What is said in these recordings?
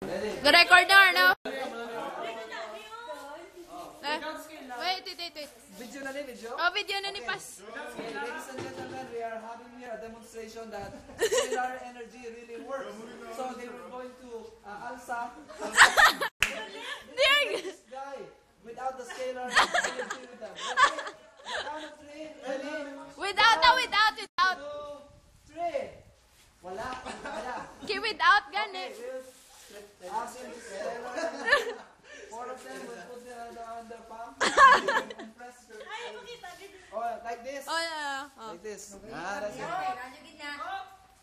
Ga-record na, Arno? Eh, wait, wait, wait, wait. Video na ni video. Oh, video na ni Pas. Okay, ladies and gentlemen, we are having here a demonstration that solar energy really works. So they were going to uh, alsa Scalar energy. Four of them will put the, the, their palm press. Oh, like this. Oh, yeah. Oh. Like this. Ah, that's it. Radyo gitna.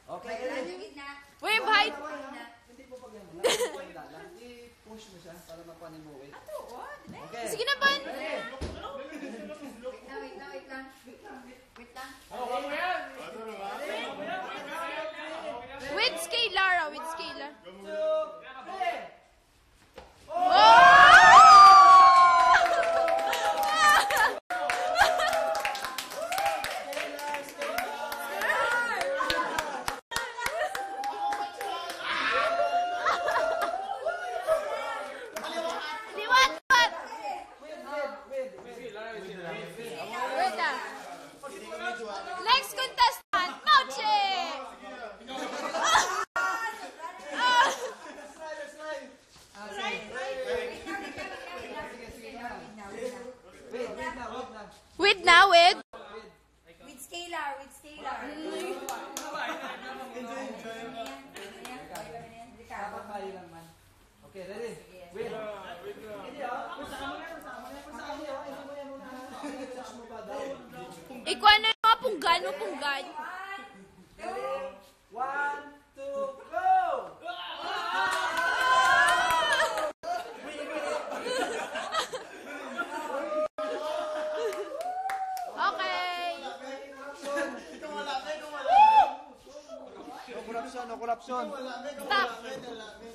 Okay? Radyo gitna. Wait, bye. Hindi po pag yan. Lang. I-push mo siya para makuha mo. Wait. Okay. Sige na, Ban. Wait na, wait na, wait lang. Wait lang. With scalar, ah, with scalar. Two, three. Liwat, liwat. Wait, wait, wait, wait. Wait, ah. Next contestant, Mauche. Wait, wait na, wait na. With na, with. With Okay, ready? Wait. Hindi. Kasama mo yan. Hindi mo yan muna. Mo pa daw. Ikaw na yung punggan punggan. Corruption, no corruption. Stop.